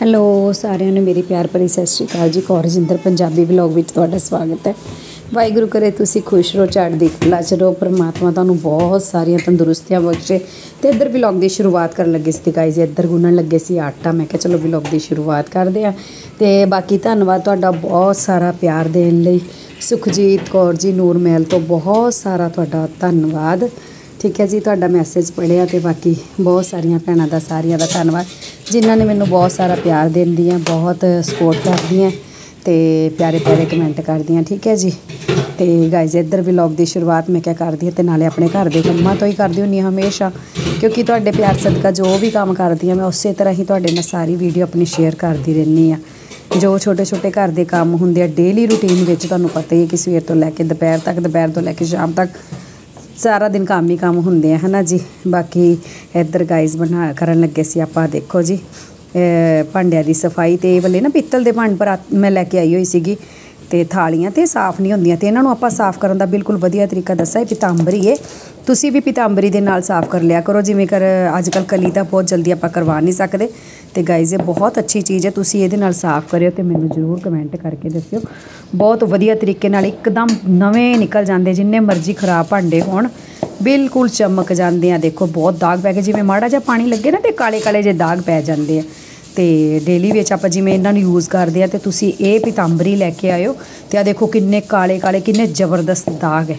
Hello, ਸਾਰਿਆਂ ਨੂੰ ਮੇਰੀ ਪਿਆਰ ਭਰੀ ਸਤਿ ਸ਼੍ਰੀ ਅਕਾਲ ਜੀ। ਕੌਰ ਜਿੰਦਰ ਪੰਜਾਬੀ ਵਲੌਗ ਵਿੱਚ ਤੁਹਾਡਾ ਸਵਾਗਤ ਹੈ। ਵਾਹਿਗੁਰੂ ਕਰੇ ਤੁਸੀਂ ਖੁਸ਼ ਰਹੋ ਚੜ੍ਹਦੀ ਕਲਾ ਚ ਰਹੋ। ਪਰਮਾਤਮਾ ਤੁਹਾਨੂੰ ਬਹੁਤ ਸਾਰੀਆਂ ਤੰਦਰੁਸਤੀਆਂ ਬਖਸ਼ੇ ਤੇ ਇੱਧਰ ਵਲੌਗ ਦੀ ਸ਼ੁਰੂਆਤ ਕਰਨ ਲੱਗੇ ਸੀ। ਗਾਇਜ਼ ਇੱਧਰ ਗੁੰਨਣ ਲੱਗੇ ਸੀ ਆਟਾ। ਮੈਂ ਕਿਹਾ ਚਲੋ ਵਲੌਗ ਦੀ ਸ਼ੁਰੂਆਤ ਕਰਦੇ ਆ ਤੇ ਬਾਕੀ ਧੰਨਵਾਦ ਤੁਹਾਡਾ ਬਹੁਤ ਸਾਰਾ ਪਿਆਰ ਦੇਣ ਲਈ। ਸੁਖਜੀਤ ਕੌਰ ਜੀ ਨੂਰ ਮਹਿਲ ਤੋਂ ਬਹੁਤ ਸਾਰਾ ਤੁਹਾਡਾ ਧੰਨਵਾਦ। ਠੀਕ ਹੈ ਜੀ, ਤੁਹਾਡਾ ਮੈਸੇਜ ਪੜਿਆ ਤੇ ਬਾਕੀ ਬਹੁਤ ਸਾਰੀਆਂ ਭੈਣਾਂ ਦਾ ਸਾਰਿਆਂ ਦਾ ਧੰਨਵਾਦ। ਜਿਨ੍ਹਾਂ ਨੇ ਮੈਨੂੰ ਬਹੁਤ ਸਾਰਾ ਪਿਆਰ ਦਿੰਦੀਆਂ, ਬਹੁਤ ਸਪੋਰਟ ਕਰਦੀਆਂ ਤੇ ਪਿਆਰੇ ਪਿਆਰੇ ਕਮੈਂਟ ਕਰਦੀਆਂ, ਠੀਕ ਹੈ ਜੀ। ਤੇ ਗਾਇਜ਼ ਇੱਧਰ ਵਲੌਗ ਦੀ ਸ਼ੁਰੂਆਤ ਮੈਂ ਕਿਹਾ ਕਰਦੀ ਹਾਂ ਤੇ ਨਾਲੇ ਆਪਣੇ ਘਰ ਦੇ ਕੰਮਾਂ ਤੋਂ ਹੀ ਕਰਦੀ ਹੁੰਦੀ ਹਾਂ ਹਮੇਸ਼ਾ, ਕਿਉਂਕਿ ਤੁਹਾਡੇ ਪਿਆਰ ਸਦਕਾ ਜੋ ਵੀ ਕੰਮ ਕਰਦੀ ਹਾਂ ਮੈਂ ਉਸੇ ਤਰ੍ਹਾਂ ਹੀ ਤੁਹਾਡੇ ਨਾਲ ਸਾਰੀ ਵੀਡੀਓ ਆਪਣੀ ਸ਼ੇਅਰ ਕਰਦੀ ਰਹਿੰਦੀ ਆ ਜੋ ਛੋਟੇ ਛੋਟੇ ਘਰ ਦੇ ਕੰਮ ਹੁੰਦੇ ਆ ਡੇਲੀ ਰੂਟੀਨ ਵਿੱਚ ਤੁਹਾਨੂੰ ਪਤਾ ਹੀ ਹੈ ਕਿ ਸਵੇਰ ਤੋਂ ਲੈ ਕੇ ਦੁਪਹਿਰ ਤੱਕ, ਦੁਪਹਿਰ ਤੋਂ ਲੈ ਕੇ ਸ਼ਾਮ ਤੱਕ ਸਾਰਾ ਦਿਨ ਕੰਮ ਹੀ ਕੰਮ ਹੁੰਦੇ ਆ, ਹਨਾ ਜੀ? ਬਾਕੀ ਇੱਧਰ ਗਾਈਜ਼ ਬਣਾ ਕਰਨ ਲੱਗੇ ਸੀ ਆਪਾਂ, ਦੇਖੋ ਜੀ। ਭਾਂਡਿਆਂ ਦੀ ਸਫ਼ਾਈ ਤੇ ਇਹ ਵਾਲੇ ਨਾ ਪਿੱਤਲ ਦੇ ਭਾਂਡ ਪਰ ਮੈਂ ਲੈ ਕੇ ਆਈ ਹੋਈ ਸੀਗੀ। ਤੇ ਥਾਲੀਆਂ ਤੇ ਸਾਫ਼ ਨਹੀਂ ਹੁੰਦੀਆਂ ਤੇ ਇਹਨਾਂ ਨੂੰ ਆਪਾਂ ਸਾਫ਼ ਕਰਨ ਦਾ ਬਿਲਕੁਲ ਵਧੀਆ ਤਰੀਕਾ ਦੱਸਿਆ ਇਹ ਪਿਤਾੰਬਰੀ ਏ। ਤੁਸੀਂ ਵੀ ਪਿਤਾੰਬਰੀ ਦੇ ਨਾਲ ਸਾਫ਼ ਕਰ ਲਿਆ ਕਰੋ, ਜਿਵੇਂ ਕਰ ਅੱਜ ਕੱਲ ਕਲੀ ਤਾਂ ਬਹੁਤ ਜਲਦੀ ਆਪਾਂ ਕਰਵਾ ਨਹੀਂ ਸਕਦੇ। ਤੇ ਗਾਈਜ਼ ਇਹ ਬਹੁਤ ਅੱਛੀ ਚੀਜ਼ ਹੈ, ਤੁਸੀਂ ਇਹਦੇ ਨਾਲ ਸਾਫ਼ ਕਰਿਓ ਤੇ ਮੈਨੂੰ ਜ਼ਰੂਰ ਕਮੈਂਟ ਕਰਕੇ ਦੱਸਿਓ। ਬਹੁਤ ਵਧੀਆ ਤਰੀਕੇ ਨਾਲ ਇੱਕਦਮ ਨਵੇਂ ਨਿਕਲ ਜਾਂਦੇ, ਜਿੰਨੇ ਮਰਜ਼ੀ ਖਰਾਬ ਭਾਂਡੇ ਹੋਣ, ਬਿਲਕੁਲ ਚਮਕ ਜਾਂਦੇ ਆ। ਦੇਖੋ, ਬਹੁਤ ਦਾਗ ਪੈ ਗਏ, ਜਿਵੇਂ ਮਾੜਾ ਜਿਹਾ ਪਾਣੀ ਲੱਗੇ ਨਾ ਤੇ ਕਾਲੇ ਕਾਲੇ ਜਿਹੇ ਦਾਗ ਪੈ ਜਾਂਦੇ ਆ। ਤੇ ਡੇਲੀ ਵਿੱਚ ਆਪਾਂ ਜਿਵੇਂ ਇਹਨਾਂ ਨੂੰ ਯੂਜ਼ ਕਰਦੇ ਆ ਤੇ ਤੁਸੀਂ ਇਹ ਪਿਤਾੰਬਰੀ ਲੈ ਕੇ ਆਇਓ ਤੇ ਆ ਦੇਖੋ ਕਿੰਨੇ ਕਾਲੇ ਕਾਲੇ ਕਿੰਨੇ ਜ਼ਬਰਦਸਤ ਦਾਗ ਹੈ।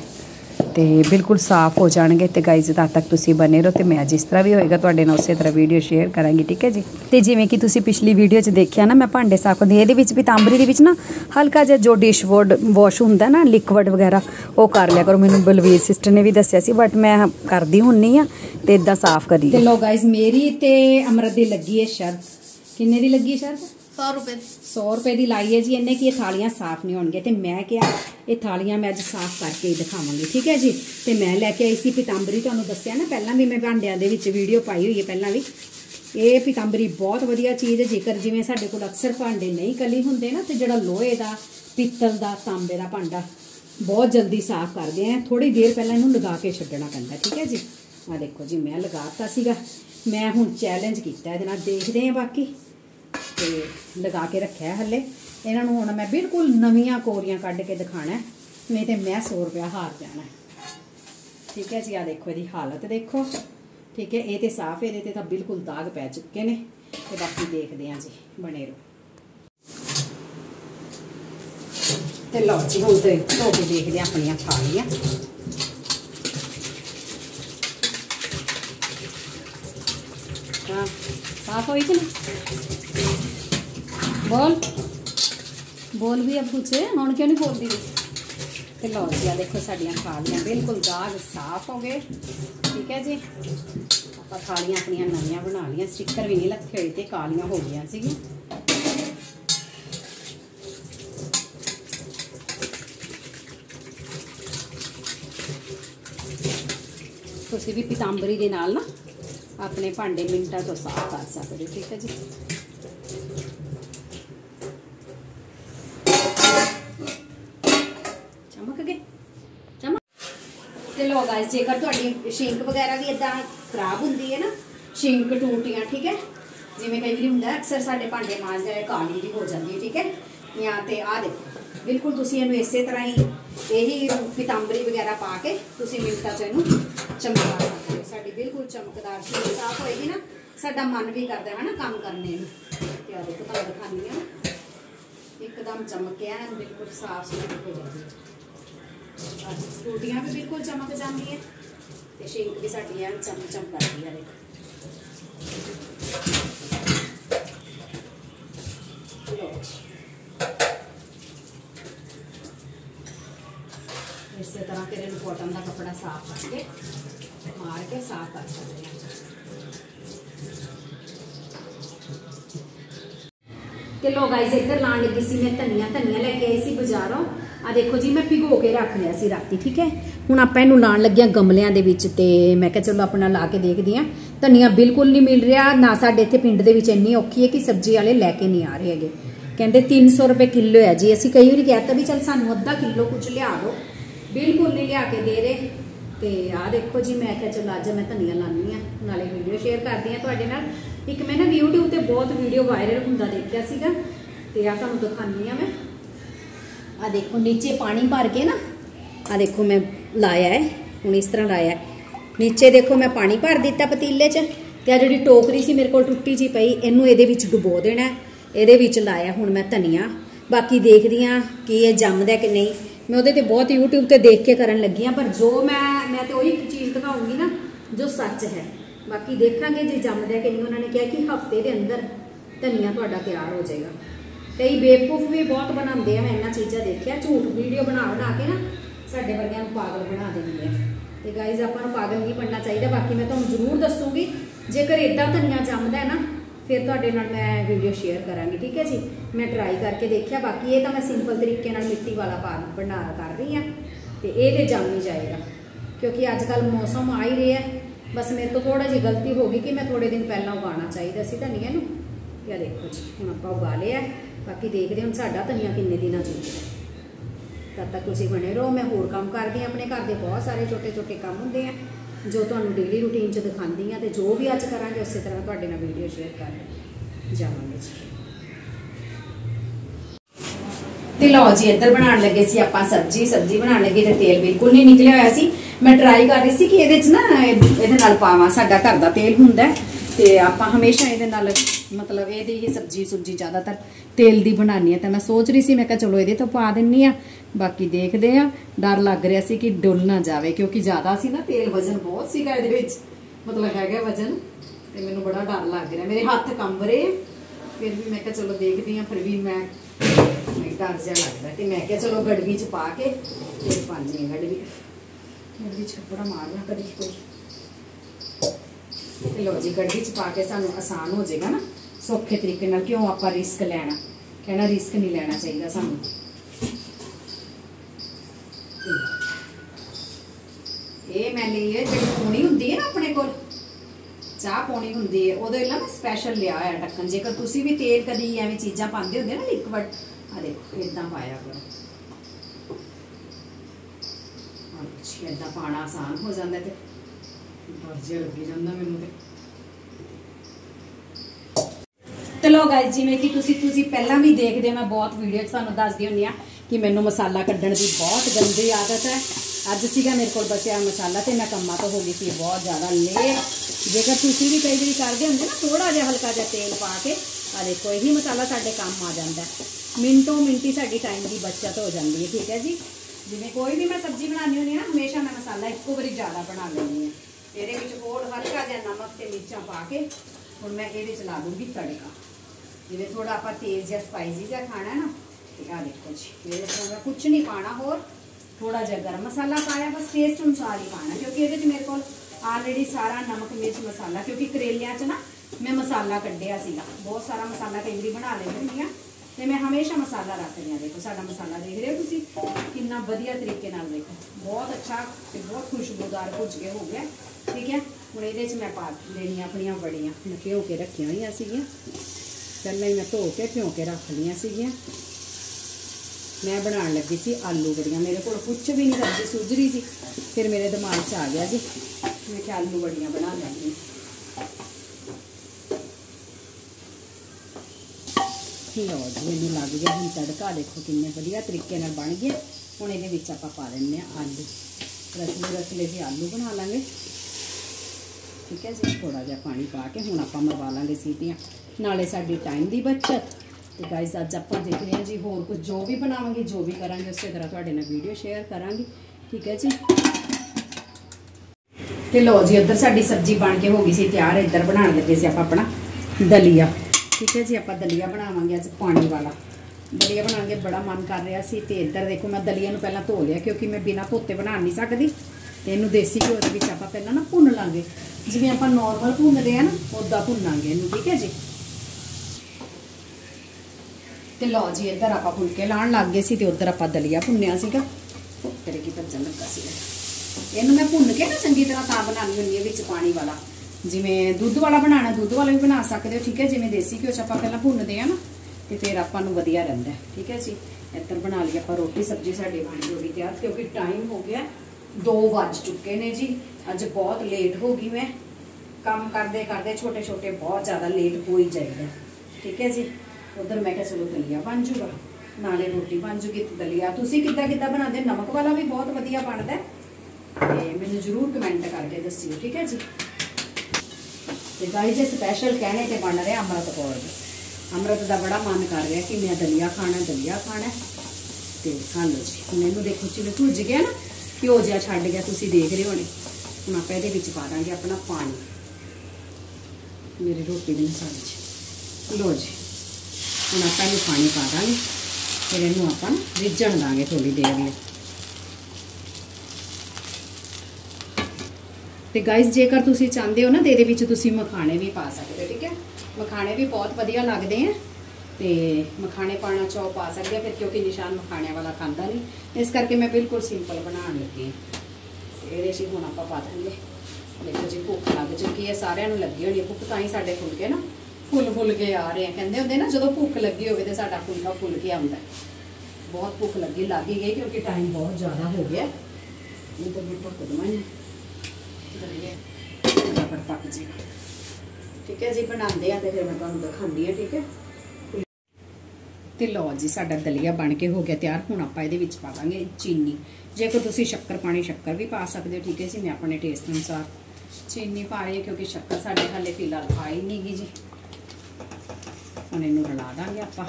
ਤੇ ਬਿਲਕੁਲ ਸਾਫ਼ ਹੋ ਜਾਣਗੇ ਤੇ ਗਾਈਜ਼ ਤਦ ਤੱਕ ਤੁਸੀਂ ਬਨੇ ਰਹੋ ਤੇ ਮੈਂ ਜਿਸ ਤਰ੍ਹਾਂ ਵੀ ਹੋਏਗਾ ਤੁਹਾਡੇ ਨਾਲ ਉਸੇ ਤਰ੍ਹਾਂ ਵੀਡੀਓ ਸ਼ੇਅਰ ਕਰਾਂਗੀ ਠੀਕ ਹੈ ਜੀ? ਤੇ ਜਿਵੇਂ ਕਿ ਤੁਸੀਂ ਪਿਛਲੀ ਵੀਡੀਓ 'ਚ ਦੇਖਿਆ ਨਾ ਮੈਂ ਭਾਂਡੇ ਸਾਫ਼ ਕਰਦੀ ਇਹਦੇ ਵਿੱਚ ਪਿਤਾੰਬਰੀ ਦੇ ਵਿੱਚ ਨਾ ਹਲਕਾ ਜਿਹਾ ਜੋ ਡਿਸ਼ ਵਾਸ਼ ਹੁੰਦਾ ਨਾ ਲਿਕਵਿਡ ਵਗੈਰਾ ਉਹ ਕਰ ਲਿਆ ਕਰੋ। ਮੈਨੂੰ ਬਲਵੀਰ ਸਿਸਟਰ ਨੇ ਵੀ ਦੱਸਿਆ ਸੀ ਬਟ ਮੈਂ ਕਰਦੀ ਹੁੰਨੀ ਆ ਤੇ ਇਦਾਂ ਸਾਫ਼ ਕਰੀ ਤੇ ਲੋ ਗਾਈਜ਼ ਮੇਰੀ ਤੇ ਅਮਰਤ ਦੀ ਲੱਗੀ ਹੈ ਸ਼ਰਤ। ਕਿੰਨੇ ਦੀ ਲੱਗੀ ਸ਼ਰਤ? 100 ਰੁਪਏ 100 ਰੁਪਏ ਦੀ ਲਾਈ ਹੈ ਜੀ ਇਹਨੇ ਕਿ ਇਹ ਥਾਲੀਆਂ ਸਾਫ਼ ਨਹੀਂ ਹੋਣਗੇ ਤੇ ਮੈਂ ਕਿਹਾ ਇਹ ਥਾਲੀਆਂ ਮੈਂ ਅੱਜ ਸਾਫ਼ ਕਰਕੇ ਹੀ ਦਿਖਾਵਾਂਗੀ ਠੀਕ ਹੈ ਜੀ? ਤੇ ਮੈਂ ਲੈ ਕੇ ਆਈ ਸੀ ਪਿਤੰਬਰੀ ਤੁਹਾਨੂੰ ਦੱਸਿਆ ਨਾ ਪਹਿਲਾਂ ਵੀ ਮੈਂ ਭਾਂਡਿਆਂ ਦੇ ਵਿੱਚ ਵੀਡੀਓ ਪਾਈ ਹੋਈ ਹੈ ਪਹਿਲਾਂ ਵੀ। ਇਹ ਪਿਤੰਬਰੀ ਬਹੁਤ ਵਧੀਆ ਚੀਜ਼ ਹੈ ਜੇਕਰ ਜਿਵੇਂ ਸਾਡੇ ਕੋਲ ਅਕਸਰ ਭਾਂਡੇ ਨਹੀਂ ਕਲੀ ਹੁੰਦੇ ਨਾ ਤੇ ਜਿਹੜਾ ਲੋਹੇ ਦਾ ਪਿੱਤਲ ਦਾ ਤਾਂਬੇ ਦਾ ਭਾਂਡਾ ਬਹੁਤ ਜਲਦੀ ਸਾਫ਼ ਕਰਦੇ ਆ। ਥੋੜੀ ਦੇਰ ਪਹਿਲਾਂ ਇਹਨੂੰ ਲਗਾ ਕੇ ਛੱਡਣਾ ਪੈਂਦਾ ਠੀਕ ਹੈ ਜੀ? ਆ ਦੇਖੋ ਜੀ ਮੈਂ ਲਗਾਤਾ ਸੀਗਾ। ਮੈਂ ਹੁਣ ਚੈਲੰਜ ਕੀਤਾ ਇਹਦੇ ਨਾਲ ਦੇਖਦੇ ਆ ਬਾਕੀ। ਤੇ ਲਗਾ ਕੇ ਰੱਖਿਆ ਹੱਲੇ। ਇਹਨਾਂ ਨੂੰ ਹੁਣ ਮੈਂ ਬਿਲਕੁਲ ਨਵੀਆਂ ਕੋਰੀਆਂ ਕੱਢ ਕੇ ਦਿਖਾਣਾ ਨਹੀਂ ਤੇ ਮੈਂ 100 ਰੁਪਇਆ ਹਾਰ ਜਾਣਾ ਠੀਕ ਹੈ ਜੀ ਆ ਦੇਖੋ ਇਹਦੀ ਹਾਲਤ ਦੇਖੋ। ਠੀਕ ਹੈ, ਇਹ ਤੇ ਸਾਫ਼, ਇਹਦੇ ਤੇ ਤਾਂ ਬਿਲਕੁਲ ਦਾਗ ਪੈ ਚੁੱਕੇ ਨੇ। ਤੇ ਬਾਕੀ ਦੇਖਦੇ ਹਾਂ ਜੀ, ਬਣੇ ਰਹੋ। ਤੇ ਲਓ ਜੀ, ਹੁਣ ਤੇ ਧੋ ਕੇ ਦੇਖਦੇ ਹਾਂ ਆਪਣੀਆਂ ਥਾਲੀਆਂ। ਹਾਂ। ਸਾਫ਼ ਹੋਈ ਕਿ ਬੋਲ। ਬੋਲ ਵੀ ਅਬ ਕੁਛ ਹੁਣ ਕਿਉਂ ਨਹੀਂ ਬੋਲਦੀ? ਤੇ ਲਓ ਜੀ ਆ ਦੇਖੋ ਸਾਡੀਆਂ ਥਾਲੀਆਂ ਬਿਲਕੁਲ ਦਾਗ ਸਾਫ਼ ਹੋ ਗਏ। ਠੀਕ ਹੈ ਜੀ? ਆਪਾਂ ਥਾਲੀਆਂ ਆਪਣੀਆਂ ਨਵੀਆਂ ਬਣਾ ਲਈਆਂ ਸਟicker ਵੀ ਨਹੀਂ ਲੱਥੇ ਹੋਏ ਤੇ ਕਾਲੀਆਂ ਹੋ ਗਈਆਂ ਸੀਗੀਆਂ। ਤੁਸੀਂ ਵੀ ਪਿਤਾੰਬਰੀ ਦੇ ਨਾਲ ਨਾ ਆਪਣੇ ਭਾਂਡੇ ਮਿੰਟਾਂ ਤੋਂ ਸਾਫ਼ ਕਰ ਸਕਦੇ ਹੋ, ਠੀਕ ਹੈ ਜੀ। ਚਮਕ ਗਏ? ਚਮਕ। ਤੇ ਲੋ ਗਾਇਸ ਜੇਕਰ ਤੁਹਾਡੀ ਸ਼ਿੰਕ ਵਗੈਰਾ ਵੀ ਇਦਾਂ ਖਰਾਬ ਹੁੰਦੀ ਹੈ ਨਾ, ਸ਼ਿੰਕ ਟੂਟੀਆਂ, ਠੀਕ ਹੈ? ਜਿਵੇਂ ਕਈ ਵਾਰੀ ਹੁੰਦਾ, ਅਕਸਰ ਸਾਡੇ ਭਾਂਡੇ ਮਾਂਜਦੇ ਹੋਏ ਕਾਲੀ ਜਿਹੀ ਹੋ ਜਾਂਦੀ ਹੈ, ਠੀਕ ਹੈ? ਜਾਂ ਤੇ ਆ ਦੇਖੋ, ਬਿਲਕੁਲ ਤੁਸੀਂ ਇਹਨੂੰ ਇਸੇ ਤਰ੍ਹਾਂ ਹੀ, ਇਹੀ ਪਿਤਾੰਬਰੀ ਵਗੈਰਾ ਪਾ ਕੇ ਤੁਸੀਂ ਮਿੰਟਾਂ ਚ ਇਹਨੂੰ ਚਮਕਾ ਸਕਦੇ ਸਾਡੀ ਬਿਲਕੁਲ ਚਮਕਦਾਰ ਸ਼ਿੰਕ ਸਾਫ਼ ਹੋਏਗੀ ਨਾ, ਸਾਡਾ ਮਨ ਵੀ ਕਰਦਾ ਹੈ ਨਾ ਕੰਮ ਕਰਨੇ ਨੂੰ। ਤੇ ਆ ਦੇਖੋ ਤੁਹਾਨੂੰ ਦਿਖਾਉਂਦੀ ਹਾਂ। ਇੱਕਦਮ ਚਮਕਿਆ ਐਨ ਬਿਲਕੁਲ ਸਾਫ਼ ਸੁਥਰੀ ਹੋ ਜਾਂਦੀ ਹੈ ਟੂਟੀਆਂ ਵੀ ਬਿਲਕੁਲ ਚਮਕ ਜਾਂਦੀਆਂ। ਤੇ ਸ਼ਿੰਕ ਵੀ ਸਾਡੀ ਐਨ ਚਮ ਚਮ ਕਰਦੀ ਹੈ ਦੇਖੋ। ਲਓ ਇਸੇ ਤਰ੍ਹਾਂ ਫਿਰ ਇਹਨੂੰ ਕਾਟਨ ਦਾ ਕੱਪੜਾ ਸਾਫ਼ ਕਰਕੇ ਮਾਰ ਕੇ ਸਾਫ਼ ਕਰ ਸਕਦੇ ਹਾਂ ਤੇ ਲੋ ਗਾਈਜ਼ ਇੱਧਰ ਲਾਣ ਲੱਗੀ ਸੀ ਮੈਂ ਧਨੀਆ ਧਨੀਆ ਲੈ ਕੇ ਆਈ ਸੀ ਬਾਜ਼ਾਰੋਂ। ਆ ਦੇਖੋ ਜੀ, ਮੈਂ ਭਿਗੋ ਕੇ ਰੱਖ ਲਿਆ ਸੀ ਰਾਤੀ, ਠੀਕ ਹੈ? ਹੁਣ ਆਪਾਂ ਇਹਨੂੰ ਲਾਣ ਲੱਗਿਆ ਗਮਲਿਆਂ ਦੇ ਵਿੱਚ ਤੇ ਮੈਂ ਕਿਹਾ ਚਲੋ ਆਪਣਾ ਲਾ ਕੇ ਦੇਖਦੀ ਆ ਧਨੀਆ ਬਿਲਕੁਲ ਨਹੀਂ ਮਿਲ ਰਿਹਾ, ਨਾ ਸਾਡੇ ਇੱਥੇ ਪਿੰਡ ਦੇ ਵਿੱਚ ਇੰਨੀ ਔਖੀ ਹੈ ਕਿ ਸਬਜ਼ੀ ਵਾਲੇ ਲੈ ਕੇ ਨਹੀਂ ਆ ਰਹੇ ਹੈਗੇ। ਕਹਿੰਦੇ 300 ਰੁਪਏ ਕਿਲੋ ਹੈ ਜੀ। ਅਸੀਂ ਕਈ ਵਾਰੀ ਕਹਿਤਾ ਵੀ ਚਲ ਸਾਨੂੰ ਅੱਧਾ ਕਿਲੋ ਕੁਝ ਲਿਆ ਦਿਓ। ਬਿਲਕੁਲ ਨਹੀਂ ਲਿਆ ਕੇ ਦੇ ਰਹੇ। ਤੇ ਆ ਦੇਖੋ ਜੀ, ਮੈਂ ਕਿਹਾ ਚਲੋ ਅੱਜ ਮੈਂ ਧਨੀਆ ਲਾਉਣੀ ਆ ਨਾਲੇ ਵੀਡੀਓ ਸ਼ੇਅਰ ਕਰਦੀ ਆ ਤੁਹਾਡੇ ਨਾਲ। ਇੱਕ ਮੈਂ ਨਾ YouTube ਤੇ ਬਹੁਤ ਵੀਡੀਓ ਵਾਇਰਲ ਹੁੰਦਾ ਦੇਖਿਆ ਸੀਗਾ, ਤੇ ਆ ਤੁਹਾਨੂੰ ਦਿਖਾਉਂਦੀ ਆ ਮੈਂ। ਆ ਦੇਖੋ, ਨੀਚੇ ਪਾਣੀ ਭਰ ਕੇ ਨਾ ਆ ਦੇਖੋ ਮੈਂ ਲਾਇਆ ਹੈ, ਹੁਣ ਇਸ ਤਰ੍ਹਾਂ ਲਾਇਆ ਹੈ। ਨੀਚੇ ਦੇਖੋ ਮੈਂ ਪਾਣੀ ਭਰ ਦਿੱਤਾ ਪਤੀਲੇ 'ਚ, ਤੇ ਆ ਜਿਹੜੀ ਟੋਕਰੀ ਸੀ ਮੇਰੇ ਕੋਲ ਟੁੱਟੀ ਜੀ ਪਈ, ਇਹਨੂੰ ਇਹਦੇ ਵਿੱਚ ਡੁਬੋ ਦੇਣਾ ਇਹਦੇ ਵਿੱਚ ਲਾਇਆ ਹੁਣ ਮੈਂ ਧਨੀਆ। ਬਾਕੀ ਦੇਖਦੀ ਆ ਕਿ ਇਹ ਜੰਮਦਾ ਕਿ ਨਹੀਂ। ਮੈਂ ਉਹਦੇ ਤੇ ਬਹੁਤ YouTube ਤੇ ਦੇਖ ਕੇ ਕਰਨ ਲੱਗੀ ਆ ਪਰ ਜੋ ਮੈਂ ਮੈਂ ਤੇ ਉਹੀ ਚੀਜ਼ ਦਿਖਾਉਂਗੀ ਨਾ, ਜੋ ਸੱਚ ਹੈ। ਬਾਕੀ ਦੇਖਾਂਗੇ ਜੇ ਜੰਮਦਾ ਕਿ ਨਹੀਂ, ਉਹਨਾਂ ਨੇ ਕਿਹਾ ਕਿ ਹਫ਼ਤੇ ਦੇ ਅੰਦਰ ਧਨੀਆ ਤੁਹਾਡਾ ਤਿਆਰ ਹੋ ਜਾਏਗਾ। ਕਈ ਬੇਵਕੂਫ ਵੀ ਬਹੁਤ ਬਣਾਉਂਦੇ ਆ, ਮੈਂ ਇਹਨਾਂ ਚੀਜ਼ਾਂ ਦੇਖਿਆ। ਝੂਠ ਵੀਡੀਓ ਬਣਾ ਬਣਾ ਕੇ ਨਾ ਸਾਡੇ ਵਰਗਿਆਂ ਨੂੰ ਪਾਗਲ ਬਣਾ ਦਿੰਦੇ ਆ। ਤੇ ਗਾਇਜ਼ ਆਪਾਂ ਨੂੰ ਪਾਗਲ ਨਹੀਂ ਬਣਨਾ ਚਾਹੀਦਾ। ਬਾਕੀ ਮੈਂ ਤੁਹਾਨੂੰ ਜ਼ਰੂਰ ਦੱਸੂਗੀ, ਜੇਕਰ ਇਦਾਂ ਧਨੀਆ ਜੰਮਦਾ ਹੈ ਨਾ ਫਿਰ ਤੁਹਾਡੇ ਨਾਲ ਮੈਂ ਵੀਡੀਓ ਸ਼ੇਅਰ ਕਰਾਂਗੀ, ਠੀਕ ਹੈ ਜੀ? ਮੈਂ ਟਰਾਈ ਕਰਕੇ ਦੇਖਿਆ, ਬਾਕੀ ਇਹ ਤਾਂ ਮੈਂ ਸਿੰਪਲ ਤਰੀਕੇ ਨਾਲ ਮਿੱਟੀ ਵਾਲਾ ਪਾ ਬਣਾ ਕਰ ਰਹੀ ਆ ਤੇ ਇਹ ਤੇ ਜੰਮ ਹੀ ਜਾਏਗਾ, ਕਿਉਂਕਿ ਅੱਜ ਕੱਲ ਮੌਸਮ ਆ ਹੀ ਰਿਹਾ ਬਸ ਮੇਰੇ ਤੋਂ ਥੋੜਾ ਜਿਹੀ ਗਲਤੀ ਹੋ ਗਈ ਕਿ ਮੈਂ ਥੋੜੇ ਦਿਨ ਪਹਿਲਾਂ ਉਗਾਉਣਾ ਚਾਹੀਦਾ ਸੀ ਧਨੀਆ ਨੂੰ। ਇਹ ਦੇਖੋ ਜੀ, ਹੁਣ ਆਪਾਂ ਉਗਾ ਲਿਆ ਬਾਕੀ ਦੇਖਦੇ ਹਾਂ ਹੁਣ ਸਾਡਾ ਧਨੀਆ ਕਿੰਨੇ ਦਿਨਾਂ ਚ ਉੱਗਦਾ ਤਦ ਤੱਕ ਤੁਸੀਂ ਬਣੇ ਰਹੋ, ਮੈਂ ਹੋਰ ਕੰਮ ਕਰਦੀ ਹਾਂ, ਆਪਣੇ ਘਰ ਦੇ ਬਹੁਤ ਸਾਰੇ ਛੋਟੇ ਛੋਟੇ ਕੰਮ ਹੁੰਦੇ ਆ। ਜੋ ਤੁਹਾਨੂੰ ਡੇਲੀ ਰੂਟੀਨ 'ਚ ਦਿਖਾਉਂਦੀ ਆ ਤੇ ਜੋ ਵੀ ਅੱਜ ਕਰਾਂਗੇ, ਉਸੇ ਤਰ੍ਹਾਂ ਤੁਹਾਡੇ ਨਾਲ ਵੀਡੀਓ ਸ਼ੇਅਰ ਕਰ ਜਾਵਾਂਗੇ ਤੇ ਲਓ ਜੀ, ਇੱਧਰ ਬਣਾਉਣ ਲੱਗੇ ਸੀ ਆਪਾਂ ਸਬਜ਼ੀ। ਸਬਜ਼ੀ ਬਣਾਉਣ ਲੱਗੇ ਤੇ ਤੇਲ ਬਿਲਕੁਲ ਨਹੀਂ ਨਿਕਲਿਆ ਹੋਇਆ ਸੀ। ਮੈਂ ਟਰਾਈ ਕਰ ਰਹੀ ਸੀ ਕਿ ਇਹਦੇ 'ਚ ਨਾ ਇਹਦੇ ਨਾਲ ਪਾਵਾਂ। ਸਾਡਾ ਘਰ ਦਾ ਤੇਲ ਹੁੰਦਾ ਤੇ ਆਪਾਂ ਹਮੇਸ਼ਾ ਇਹਦੇ ਨਾਲ, ਮਤਲਬ ਇਹਦੀ ਹੀ ਸਬਜ਼ੀ ਸੁਬਜੀ ਜ਼ਿਆਦਾਤਰ ਤੇਲ ਦੀ ਬਣਾਉਣੀ ਹੈ। ਤਾਂ ਮੈਂ ਸੋਚ ਰਹੀ ਸੀ, ਮੈਂ ਕਿਹਾ ਚਲੋ ਇਹਦੇ ਤੋਂ ਪਾ ਦਿੰਨੀ ਆ ਬਾਕੀ ਦੇਖਦੇ ਆ ਡਰ ਲੱਗ ਰਿਹਾ ਸੀ ਕਿ ਡੁੱਲ ਨਾ ਜਾਵੇ, ਕਿਉਂਕਿ ਜ਼ਿਆਦਾ ਸੀ ਨਾ ਤੇਲ ਵਜ਼ਨ ਬਹੁਤ ਸੀਗਾ ਇਹਦੇ ਵਿੱਚ। ਮਤਲਬ ਹੈਗਾ ਵਜ਼ਨ, ਤੇ ਮੈਨੂੰ ਬੜਾ ਡਰ ਲੱਗ ਰਿਹਾ। ਮੇਰੇ ਹੱਥ ਕੰਬ ਰਹੇ ਆ। ਫਿਰ ਵੀ ਮੈਂ ਕਿਹਾ ਚਲੋ ਦੇਖਦੀ ਆ ਫਿਰ ਵੀ ਮੈਂ ਮੈਂ ਡਰ ਜਿਹਾ ਲੱਗਦਾ ਤੇ ਮੈਂ ਕਿਹਾ ਚਲੋ ਗੜਵੀ ਚ ਪਾ ਕੇ ਫਿਰ ਪਾਣੀ ਗੜਵੀ। ਗੜਵੀ ਚ ਕੱਪੜਾ ਮਾਰਨਾ ਕਦੀ ਕੋਈ। ਲੋ ਜੀ, ਗੜਵੀ ਚ ਪਾ ਕੇ ਸਾਨੂੰ ਆਸਾਨ ਹੋ ਜਾਏਗਾ ਨਾ। ਸੌਖੇ ਤਰੀਕੇ ਨਾਲ ਕਿਉਂ ਆਪਾਂ ਰਿਸਕ ਲੈਣਾ? ਕਹਿਣਾ ਰਿਸਕ ਨਹੀਂ ਲੈਣਾ ਚਾਹੀਦਾ ਸਾਨੂੰ। ਇਹ ਮੈਂ ਲਈ ਹੈ, ਜਿਹੜੀ ਪੌਣੀ ਹੁੰਦੀ ਹੈ ਨਾ ਆਪਣੇ ਕੋਲ, ਚਾਹ ਪਾਉਣੀ ਹੁੰਦੀ ਹੈ, ਉਹਦੇ ਲਈ ਨਾ ਸਪੈਸ਼ਲ ਲਿਆ ਹੋਇਆ ਢੱਕਣ। ਜੇਕਰ ਤੁਸੀਂ ਵੀ ਤੇਲ ਕਦੀ ਐਵੇਂ ਚੀਜ਼ਾਂ ਪਾਉਂਦੇ ਹੁੰਦੇ ਨਾ ਲਿਕਵਿਡ ਆ ਦੇਖੋ ਇਦਾਂ ਪਾਇਆ ਕਰੋ। ਅੱਛਾ ਇਦਾਂ ਪਾਣਾ ਆਸਾਨ ਹੋ ਜਾਂਦਾ ਤੇ। ਡਰ ਜਿਹਾ ਲੱਗੀ ਜਾਂਦਾ ਮੈਨੂੰ ਤੇ। ਤੇ ਗਾਇਸ ਜਿਵੇਂ ਕਿ ਤੁਸੀਂ ਤੁਸੀਂ ਪਹਿਲਾਂ ਵੀ ਦੇਖਦੇ ਹੋ, ਮੈਂ ਬਹੁਤ ਵੀਡੀਓ 'ਚ ਤੁਹਾਨੂੰ ਦੱਸਦੀ ਹੁੰਦੀ ਆ ਕਿ ਮੈਨੂੰ ਮਸਾਲਾ ਕੱਢਣ ਦੀ ਬਹੁਤ ਗੰਦੀ ਆਦਤ ਹੈ। ਅੱਜ ਸੀਗਾ ਮੇਰੇ ਕੋਲ ਬਚਿਆ ਮਸਾਲਾ ਤੇ ਮੈਂ ਕੰਮਾਂ ਤੋਂ ਹੋ ਗਈ ਸੀ ਬਹੁਤ ਜ਼ਿਆਦਾ ਲੇਟ ਜੇਕਰ ਤੁਸੀਂ ਵੀ ਕਈ ਵਾਰੀ ਕਰਦੇ ਹੁੰਦੇ ਨਾ ਥੋੜਾ ਜਿਹਾ ਹਲਕਾ ਜਿਹਾ ਤੇਲ ਪਾ ਕੇ ਆ ਦੇਖੋ, ਇਹੀ ਮਸਾਲਾ ਸਾਡੇ ਕੰਮ ਆ ਜਾਂਦਾ ਹੈ। ਮਿੰਟੋ ਮਿੰਟੀ ਸਾਡੀ ਟਾਈਮ ਦੀ ਬਚਤ ਹੋ ਜਾਂਦੀ ਹੈ, ਠੀਕ ਹੈ ਜੀ? ਜਿਵੇਂ ਕੋਈ ਵੀ ਮੈਂ ਸਬਜ਼ੀ ਬਣਾਉਣੀ ਹੁੰਦੀ ਹੈ ਨਾ, ਹਮੇਸ਼ਾ ਮੈਂ ਮਸਾਲਾ ਇੱਕੋ ਵਾਰੀ ਜ਼ਿਆਦਾ ਬਣਾ ਲੈਂਦੀ ਹਾਂ। ਇਹਦੇ ਵਿੱਚ ਹੋਰ ਹਲਕਾ ਜਿਹਾ ਨਮਕ ਤੇ ਮਿਰਚਾਂ ਪਾ ਕੇ, ਹੁਣ ਮੈਂ ਇਹਦੇ ਚ ਲਾ ਦੂੰਗੀ ਤੜਕਾ। ਜਿਵੇਂ ਥੋੜਾ ਆਪਾਂ ਤੇਜ਼ ਜਿਹਾ ਸਪਾਈਸੀ ਜਿਹਾ ਖਾਣਾ ਨਾ, ਤੇ ਆ ਦੇਖੋ ਜੀ, ਇਹਦੇ ਵਿੱਚ ਕੁਝ ਨਹੀਂ ਪਾਣਾ ਹੋਰ। ਥੋੜਾ ਜਿਹਾ ਗਰਮ ਮਸਾਲਾ ਪਾਇਆ, ਬਸ ਟੇਸਟ ਅਨੁਸਾਰ ਹੀ ਪਾਣਾ ਕਿਉਂਕਿ ਇਹਦੇ ਚ ਮੇਰੇ ਕੋਲ ਆਲਰੇਡੀ ਸਾਰਾ ਨਮਕ, ਮਿਰਚ, ਮਸਾਲਾ, ਕਿਉਂਕਿ ਕਰੇਲਿਆਂ ਚ ਨਾ ਮੈਂ ਮਸਾਲਾ ਕੱਢਿਆ ਸੀਗਾ। ਬਹੁਤ ਸਾਰਾ ਮਸਾਲਾ ਕਈ ਵਾਰੀ ਬਣਾ ਲੈਂਦੀ ਹੁੰਦੀ ਆ, ਤੇ ਮੈਂ ਹਮੇਸ਼ਾ ਮਸਾਲਾ ਰੱਖਦੀ ਆ। ਦੇਖੋ, ਸਾਡਾ ਮਸਾਲਾ ਦੇਖ ਰਹੇ ਹੋ ਤੁਸੀਂ, ਕਿੰਨਾ ਵਧੀਆ ਤਰੀਕੇ ਨਾਲ ਦੇਖੋ। ਬਹੁਤ ਅੱਛਾ ਤੇ ਬਹੁਤ ਖੁਸ਼ਬੂਦਾਰ ਭੁੱਜ ਕੇ ਹੋ ਗਿਆ। ਠੀਕ ਹੈ, ਹੁਣ ਇਹਦੇ 'ਚ ਮੈਂ ਪਾ ਲੈਣੀਆਂ ਆਪਣੀਆਂ ਬੜੀਆਂ ਮੈਂ ਭਿਓ ਕੇ ਰੱਖੀਆਂ ਹੋਈਆਂ ਸੀਗੀਆਂ। ਪਹਿਲਾਂ ਹੀ ਮੈਂ ਧੋ ਕੇ ਭਿਓ ਕੇ ਰੱਖ ਲਈਆਂ ਸੀਗੀਆਂ ਮੈਂ ਬਣਾਉਣ ਲੱਗੀ ਸੀ ਆਲੂ ਬੜੀਆਂ ਮੇਰੇ ਕੋਲ ਕੁਝ ਵੀ ਨਹੀਂ ਸਬਜ਼ੀ ਸੁੱਝ ਰਹੀ ਸੀ ਫਿਰ ਮੇਰੇ ਦਿਮਾਗ 'ਚ ਆ ਗਿਆ ਜੀ ਮੈਂ ਕਿ ਆਲੂ ਬੜੀਆਂ ਬਣਾ ਲੈਂਦੀ ਲਓ ਜੀ ਮੈਨੂੰ ਲੱਗ ਗਿਆ ਹੁਣ ਤੜਕਾ ਦੇਖੋ ਕਿੰਨੇ ਵਧੀਆ ਤਰੀਕੇ ਨਾਲ ਬਣ ਗਿਆ ਹੁਣ ਇਹਦੇ ਵਿੱਚ ਆਪਾਂ ਪਾ ਦਿੰਦੇ ਆ ਆਲੂ ਰਸਲੇ ਰਸਲੇ ਜਿਹੇ ਆਲੂ ਬਣਾ ਲਾਂਗੇ ਠੀਕ ਹੈ ਜੀ ਥੋੜਾ ਜਿਹਾ ਪਾਣੀ ਪਾ ਕੇ ਹੁਣ ਆਪਾਂ ਮਰਵਾ ਲਾਂਗੇ ਸੀਟੀਆਂ ਨਾਲੇ ਸਾਡੀ ਟਾਈਮ ਦੀ ਬਚਤ। ਤੇ ਗਾਇਸ ਅੱਜ ਆਪਾਂ ਦੇਖ ਰਹੇ ਹਾਂ ਜੀ ਹੋਰ ਕੁਝ, ਜੋ ਵੀ ਬਣਾਵਾਂਗੇ, ਜੋ ਵੀ ਕਰਾਂਗੇ, ਉਸੇ ਤਰ੍ਹਾਂ ਤੁਹਾਡੇ ਨਾਲ ਵੀਡੀਓ ਸ਼ੇਅਰ ਕਰਾਂਗੇ। ਠੀਕ ਹੈ ਜੀ? ਤੇ ਲੋ ਜੀ ਇੱਧਰ ਸਾਡੀ ਸਬਜ਼ੀ ਬਣ ਕੇ ਹੋ ਗਈ ਸੀ ਤਿਆਰ। ਇੱਧਰ ਬਣਾਉਣ ਲੱਗੇ ਸੀ ਆਪਾਂ ਆਪਣਾ ਦਲੀਆ। ਠੀਕ ਹੈ ਜੀ, ਆਪਾਂ ਦਲੀਆ ਬਣਾਵਾਂਗੇ ਅੱਜ ਪਾਣੀ ਵਾਲਾ। ਦਲੀਆ ਬਣਾਉਣਗੇ ਬੜਾ ਮਨ ਕਰ ਰਿਹਾ ਸੀ। ਤੇ ਇੱਧਰ ਦੇਖੋ, ਮੈਂ ਦਲੀਆ ਨੂੰ ਪਹਿਲਾਂ ਧੋ ਲਿਆ, ਕਿਉਂਕਿ ਮੈਂ ਬਿਨਾਂ ਧੋਤੇ ਬਣਾ ਨਹੀਂ ਸਕਦੀ। ਤੇ ਇਹਨੂੰ ਦੇਸੀ ਘਿਓ ਦੇ ਵਿੱਚ ਆਪਾਂ ਪਹਿਲਾਂ ਨਾ ਭੁੰਨ ਲਾਂਗੇ। ਜਿਵੇਂ ਆਪਾਂ ਨਾਰਮਲ ਭੁੰਨਦੇ ਆ ਨਾ ਉਦਾਂ ਭੁੰਨਾਂਗੇ ਇਹਨੂੰ। ਠੀਕ ਹੈ ਜੀ? ਤੇ ਲਓ ਜੀ, ਇੱਧਰ ਆਪਾਂ ਫੁਲਕੇ ਲਾਣ ਲੱਗ ਗਏ ਸੀ ਤੇ ਉੱਧਰ ਆਪਾਂ ਦਲੀਆ ਭੁੰਨਿਆ ਸੀਗਾ। ਤੇਰੇ ਕੀ ਭੱਜਣ ਲੱਗਾ ਸੀਗਾ ਇਹਨੂੰ ਮੈਂ ਭੁੰਨ ਕੇ ਨਾ ਚੰਗੀ ਤਰ੍ਹਾਂ ਤਾਂ ਬਣਾਉਣੀ ਹੁੰਦੀ ਹੈ ਵਿੱਚ ਪਾਣੀ ਵਾਲਾ। ਜਿਵੇਂ ਦੁੱਧ ਵਾਲਾ ਬਣਾਉਣਾ, ਦੁੱਧ ਵਾਲਾ ਵੀ ਬਣਾ ਸਕਦੇ ਹੋ, ਠੀਕ ਹੈ? ਜਿਵੇਂ ਦੇਸੀ ਘਿਓ ਚ ਆਪਾਂ ਪਹਿਲਾਂ ਭੁੰਨਦੇ ਆ ਨਾ, ਤੇ ਫਿਰ ਆਪਾਂ ਨੂੰ ਵਧੀਆ ਰਹਿੰਦਾ ਠੀਕ ਹੈ ਜੀ? ਇੱਧਰ ਬਣਾ ਲਈ ਆਪਾਂ ਰੋਟੀ, ਸਬਜ਼ੀ ਸਾਡੇ ਬਣ ਗਈ ਤਿਆਰ, ਕਿਉਂਕਿ ਟਾਈਮ ਹੋ ਗਿਆ 2 ਵੱਜ ਚੁੱਕੇ ਨੇ ਜੀ। ਅੱਜ ਬਹੁਤ ਲੇਟ ਹੋ ਗਈ ਮੈਂ। ਕੰਮ ਕਰਦੇ ਕਰਦੇ ਛੋਟੇ ਛੋਟੇ ਬਹੁਤ ਜ਼ਿਆਦਾ ਲੇਟ ਹੋ ਹੀ ਜਾਈਦਾ ਠੀਕ ਹੈ ਜੀ? ਉਧਰ ਮੈਂ ਕਿਹਾ ਚਲੋ ਦਲੀਆ ਬਣ ਜੂਗਾ। ਨਾਲੇ ਰੋਟੀ ਬਣ ਜੂਗੀ ਤੇ ਦਲੀਆ। ਤੁਸੀਂ ਕਿੱਦਾਂ ਕਿੱਦਾਂ ਬਣਾਉਂਦੇ? ਨਮਕ ਵਾਲਾ ਵੀ ਬਹੁਤ ਵਧੀਆ ਬਣਦਾ ਹੈ। ਤੇ ਮੈਨੂੰ ਜਰੂਰ ਕਮੈਂਟ ਕਰਕੇ ਦੱਸਿਓ, ਠੀਕ ਹੈ ਜੀ? ਤੇ ਗਾਈਜ਼ ਇਹ ਸਪੈਸ਼ਲ ਕਹਿਣੇ ਤੇ ਬਣ ਰਿਹਾ ਅੰਮ੍ਰਿਤ ਕੌਰ ਦੇ। ਅੰਮ੍ਰਿਤ ਦਾ ਬੜਾ ਮਨ ਕਰ ਰਿਹਾ ਕਿ ਮੈਂ ਦਲੀਆ ਖਾਣਾ ਦਲੀਆ ਖਾਣਾ ਤੇ ਖਾ ਲਓ ਜੀ। ਹੁਣ ਇਹਨੂੰ ਦੇਖੋ, ਚਿਲੇ ਭੁੱਜ ਗਿਆ ਨਾ, ਘਿਓ ਜਿਹਾ ਛੱਡ ਗਿਆ, ਤੁਸੀਂ ਦੇਖ ਰਹੇ ਹੋਣੇ। ਹੁਣ ਆਪਾਂ ਇਹਦੇ ਵਿੱਚ ਪਾ ਦਾਂਗੇ ਆਪਣਾ ਪਾਣੀ। ਮੇਰੀ ਰੋਟੀ ਵੀ ਸੜ ਜੀ ਲੋ ਜੀ। ਹੁਣ ਆਪਾਂ ਇਹਨੂੰ ਪਾਣੀ ਪਾ ਦਾਂਗੇ। ਫਿਰ ਇਹਨੂੰ ਆਪਾਂ ਰਿੱਝਣ ਦਾਂਗੇ ਥੋੜੀ ਦੇਰ ਲਈ। ਤੇ ਗਾਇਸ ਜੇਕਰ ਤੁਸੀਂ ਚਾਹੁੰਦੇ ਹੋ ਨਾ ਤੇ ਇਹਦੇ ਵਿੱਚ ਤੁਸੀਂ ਮਖਾਣੇ ਵੀ ਪਾ ਸਕਦੇ ਹੋ, ਠੀਕ ਹੈ? ਮਖਾਣੇ ਵੀ ਬਹੁਤ ਵਧੀਆ ਲੱਗਦੇ ਆ। ਤੇ ਮਖਾਣੇ ਪਾਣਾ ਚਾਹੋ ਪਾ ਸਕਦੇ ਆ, ਫਿਰ ਕਿਉਂਕਿ ਨਿਸ਼ਾਨ ਮਖਾਣਿਆਂ ਵਾਲਾ ਖਾਂਦਾ ਨਹੀਂ। ਇਸ ਕਰਕੇ ਮੈਂ ਬਿਲਕੁਲ ਸਿੰਪਲ ਬਣਾਉਣ ਲੱਗੀ ਹਾਂ। ਤੇ ਇਹਦੇ 'ਚ ਹੁਣ ਆਪਾਂ ਪਾ ਦਾਂਗੇ। ਦੇਖੋ ਜੀ, ਭੁੱਖ ਲੱਗ ਚੁੱਕੀ ਹੈ, ਸਾਰਿਆਂ ਨੂੰ ਲੱਗੀ ਹੋਣੀ ਹੈ ਭੁੱਖ, ਤਾਂ ਹੀ ਸਾਡੇ ਫੁਲਕੇ ਨਾ। ਫੁੱਲ ਫੁੱਲ ਕੇ ਆ ਰਹੇ ਆ। ਕਹਿੰਦੇ ਹੁੰਦੇ ਨਾ, ਜਦੋਂ ਭੁੱਖ ਲੱਗੀ ਹੋਵੇ ਤੇ ਸਾਡਾ ਫੁਲਕਾ ਫੁੱਲ ਕੇ ਆਉਂਦਾ ਬਹੁਤ ਭੁੱਖ ਲੱਗੀ, ਲੱਗ ਹੀ ਗਈ ਕਿਉਂਕਿ ਟਾਈਮ ਬਹੁਤ ਜ਼ਿਆਦਾ ਹੋ ਗਿਆ। ਇਹ ਤਾਂ ਬਿਲਕੁਲ ਕਦਮਾਂ ਨੇ ਦਲੀਆ ਫਟਾਫਟ ਪੱਕ ਜਾਏਗਾ ਠੀਕ ਹੈ ਜੀ, ਬਣਾਉਂਦੇ ਆ ਤੇ ਫਿਰ ਮੈਂ ਤੁਹਾਨੂੰ ਦਿਖਾਉਂਦੀ ਆ ਠੀਕ ਹੈ। ਤੇ ਲਓ ਜੀ, ਸਾਡਾ ਦਲੀਆ ਬਣ ਕੇ ਹੋ ਗਿਆ ਤਿਆਰ। ਹੁਣ ਆਪਾਂ ਇਹਦੇ ਵਿੱਚ ਪਾ ਦਾਂਗੇ ਚੀਨੀ। ਜੇਕਰ ਤੁਸੀਂ ਸ਼ੱਕਰ ਪਾਣੀ ਸ਼ੱਕਰ ਵੀ ਪਾ ਸਕਦੇ ਹੋ, ਠੀਕ ਹੈ ਜੀ, ਮੈਂ ਆਪਣੇ ਟੇਸਟ ਅਨੁਸਾਰ ਚੀਨੀ ਪਾ ਰਹੀ ਕਿਉਂਕਿ ਸ਼ੱਕਰ ਸਾਡੇ ਹਾਲੇ ਫਿਲਹਾਲ ਆਈ ਨਹੀਂ ਗੀ ਜੀ। ਹੁਣ ਇਹਨੂੰ ਰਲਾ ਦਾਂਗੇ ਆਪਾਂ।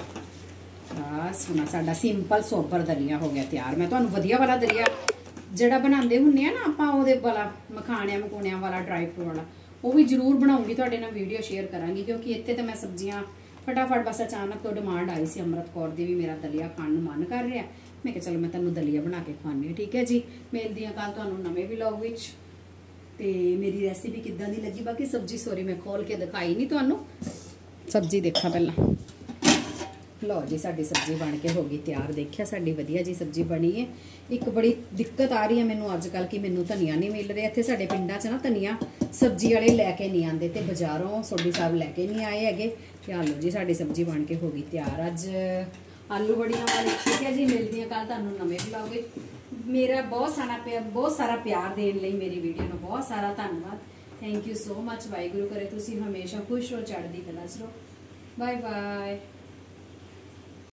ਬਸ, ਹੁਣ ਸਾਡਾ ਸਿੰਪਲ ਸੋਬਰ ਦਲੀਆ ਹੋ ਗਿਆ ਤਿਆਰ। ਮੈਂ ਤੁਹਾਨੂੰ ਵਧੀਆ ਵਾਲਾ ਦਲੀਆ ਜਿਹੜਾ ਬਣਾਉਂਦੇ ਹੁੰਨੇ ਆ ਨਾ ਆਪਾਂ, ਉਹਦੇ ਵਾਲਾ, ਮਖਾਣਿਆਂ ਮਕੂਣਿਆਂ ਵਾਲਾ ਡਰਾਈ ਫਰੂਟ ਵਾਲਾ, ਉਹ ਵੀ ਜ਼ਰੂਰ ਬਣਾਉਂਗੀ, ਤੁਹਾਡੇ ਨਾਲ ਵੀਡੀਓ ਸ਼ੇਅਰ ਕਰਾਂਗੀ, ਕਿਉਂਕਿ ਇੱਥੇ ਤਾਂ ਮੈਂ ਸਬਜ਼ੀਆਂ ਫਟਾਫਟ ਬਸ ਅਚਾਨਕ ਤੋਂ ਡਿਮਾਂਡ ਆਈ ਸੀ, ਅਮਰਤ ਕੌਰ ਦੀ ਵੀ ਮੇਰਾ ਦਲੀਆ ਖਾਣ ਨੂੰ ਮਨ ਕਰ ਰਿਹਾ। ਮੈਂ ਕਿਹਾ, ਚਲੋ ਮੈਂ ਤੁਹਾਨੂੰ ਦਲੀਆ ਬਣਾ ਕੇ ਖਵਾਉਂਦੀ ਹਾਂ, ਠੀਕ ਹੈ ਜੀ? ਮਿਲਦੀ ਹਾਂ ਕੱਲ ਤੁਹਾਨੂੰ ਨਵੇਂ ਵਲੌਗ ਵਿੱਚ। ਤੇ ਮੇਰੀ ਰੈਸਿਪੀ ਕਿੱਦਾਂ ਦੀ ਲੱਗੀ? ਬਾਕੀ ਸਬਜ਼ੀ ਸੋਰੀ ਮੈਂ ਖੋਲ ਕੇ ਦਿਖਾਈ ਨਹੀਂ ਤੁਹਾਨੂੰ। ਸਬਜ਼ੀ ਦੇਖਾਂ ਪਹਿਲਾਂ। ਲਓ ਜੀ, ਸਾਡੀ ਸਬਜ਼ੀ ਬਣ ਕੇ ਹੋ ਗਈ ਤਿਆਰ। ਦੇਖਿਆ, ਸਾਡੀ ਵਧੀਆ ਜੀ ਸਬਜ਼ੀ ਬਣੀ ਹੈ ਇੱਕ ਬੜੀ ਦਿੱਕਤ ਆ ਰਹੀ ਹੈ ਮੈਨੂੰ ਅੱਜ ਕੱਲ ਕਿ ਮੈਨੂੰ ਧਨੀਆ ਨਹੀਂ ਮਿਲ ਰਿਹਾ। ਇੱਥੇ ਸਾਡੇ ਪਿੰਡਾਂ 'ਚ ਨਾ ਧਨੀਆ ਸਬਜ਼ੀ ਵਾਲੇ ਲੈ ਕੇ ਨਹੀਂ ਆਉਂਦੇ ਤੇ ਬਾਜ਼ਾਰੋਂ ਸੋਡੀ ਸਾਹਿਬ ਲੈ ਕੇ ਨਹੀਂ ਆਏ ਹੈਗੇ। ਤੇ ਆ ਜੀ, ਸਾਡੀ ਸਬਜ਼ੀ ਬਣ ਕੇ ਹੋ ਗਈ ਤਿਆਰ। ਅੱਜ ਆਲੂ ਬੜੀਆਂ ਵਾਲੀ ਠੀਕ ਹੈ ਜੀ, ਮਿਲਦੀਆਂ ਕੱਲ ਤੁਹਾਨੂੰ ਨਵੇਂ ਵਲੌਗ ਮੇਰਾ ਬਹੁਤ ਸਾਰਾ ਪਿਆਰ ਬਹੁਤ ਸਾਰਾ ਪਿਆਰ ਦੇਣ ਲਈ ਮੇਰੀ ਵੀਡੀਓ ਨੂੰ। ਬਹੁਤ ਸਾਰਾ ਧੰਨਵਾਦ। Thank you so much Waheguru ਕਰੇ ਤੁਸੀਂ ਹਮੇਸ਼ਾ ਖੁਸ਼ ਰਹੋ, ਚੜ੍ਹਦੀ ਕਲਾ 'ਚ ਰਹੋ। Bye bye